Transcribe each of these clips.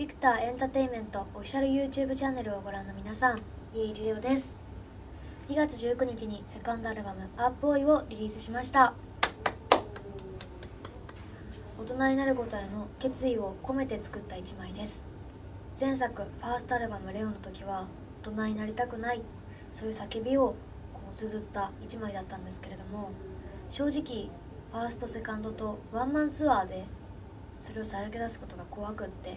ビクターエンターテインメントオフィシャル YouTube チャンネルをご覧の皆さん家入レオです。2月19日にセカンドアルバム「アップボーイをリリースしました。大人になることへの決意を込めて作った一枚です。前作ファーストアルバム「レオ」の時は大人になりたくないそういう叫びをこう綴った一枚だったんですけれども正直ファーストセカンドとワンマンツアーでそれをさらけ出すことが怖くって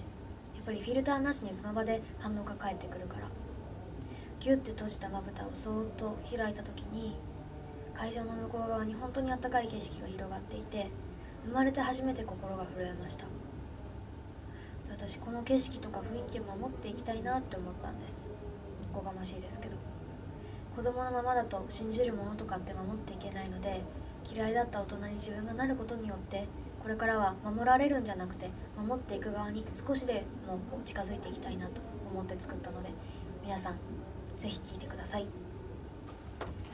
ぱりフィルターなしにその場で反応が返ってくるから。ギュッて閉じたまぶたをそーっと開いた時に会場の向こう側に本当にあったかい景色が広がっていて生まれて初めて心が震えました。私この景色とか雰囲気を守っていきたいなって思ったんです。おこがましいですけど。子供のままだと信じるものとかって守っていけないので嫌いだった大人に自分がなることによってこれからは守られるんじゃなくて守っていく側に少しでも近づいていきたいなと思って作ったので皆さん是非聴いてください。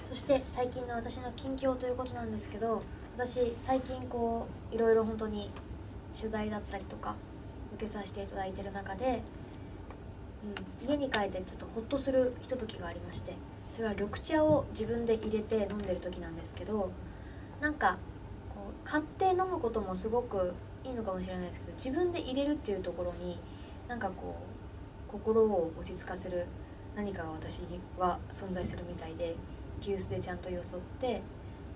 そして最近の私の近況ということなんですけど私最近こういろいろ本当に取材だったりとか受けさせていただいてる中で、うん、家に帰ってちょっとホッとするひとときがありましてそれは緑茶を自分で入れて飲んでる時なんですけどなんか買って飲むこともすごくいいのかもしれないですけど自分で入れるっていうところになんかこう心を落ち着かせる何かが私には存在するみたいで急須でちゃんとよそって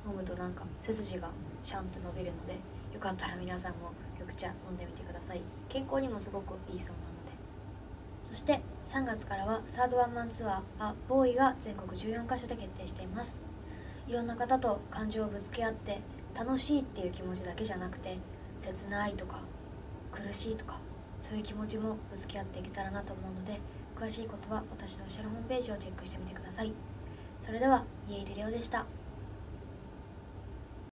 飲むとなんか背筋がシャンって伸びるのでよかったら皆さんも緑茶飲んでみてください。健康にもすごくいいそうなので。そして3月からはサードワンマンツアー「あボーイ」が全国14カ所で決定しています。いろんな方と感情をぶつけ合って楽しいっていう気持ちだけじゃなくて切ないとか苦しいとかそういう気持ちもぶつけ合っていけたらなと思うので詳しいことは私のオフィシャルホームページをチェックしてみてください。それでは家入レオでした。